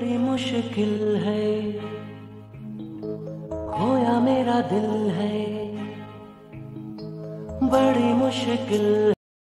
बड़ी मुश्किल है। खोया मेरा दिल है। बड़ी मुश्किल